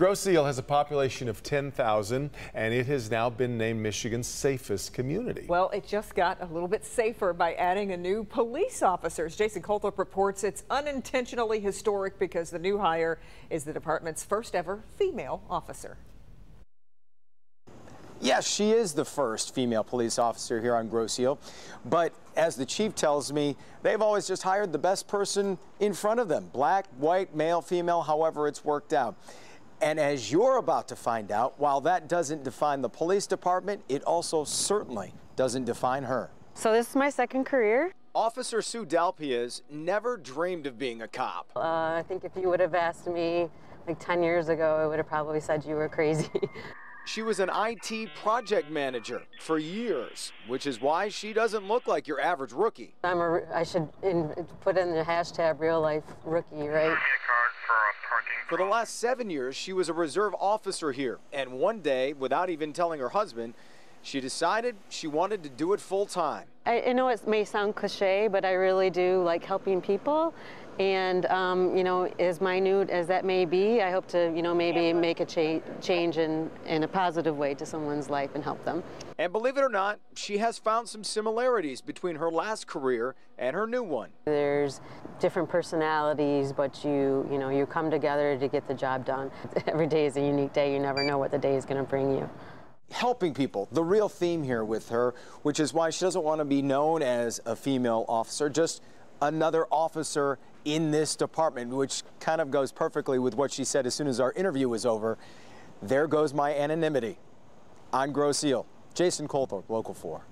Grosse Ile has a population of 10,000 and it has now been named Michigan's safest community. Well, it just got a little bit safer by adding a new police officers. Jason Colthorp reports it's unintentionally historic because the new hire is the department's first ever female officer. Yes, she is the first female police officer here on Grosse Ile. But as the chief tells me, they've always just hired the best person in front of them. Black, white, male, female, however it's worked out. And as you're about to find out, while that doesn't define the police department, it also certainly doesn't define her. So this is my second career. Officer Sue Dalpiez never dreamed of being a cop. Uh, I think if you would have asked me like 10 years ago, I would have probably said you were crazy. She was an IT project manager for years, which is why she doesn't look like your average rookie. I'm a, I should in, put in the hashtag real life rookie, right? For the last seven years, she was a reserve officer here. And one day, without even telling her husband, she decided she wanted to do it full time. I, I know it may sound cliche, but I really do like helping people. And, um, you know, as minute as that may be, I hope to, you know, maybe make a cha change in, in a positive way to someone's life and help them. And believe it or not, she has found some similarities between her last career and her new one. There's different personalities, but you, you know, you come together to get the job done. Every day is a unique day. You never know what the day is going to bring you helping people, the real theme here with her, which is why she doesn't want to be known as a female officer, just another officer in this department, which kind of goes perfectly with what she said as soon as our interview was over. There goes my anonymity. I'm Grosse Ile. Jason Colthorp, Local 4.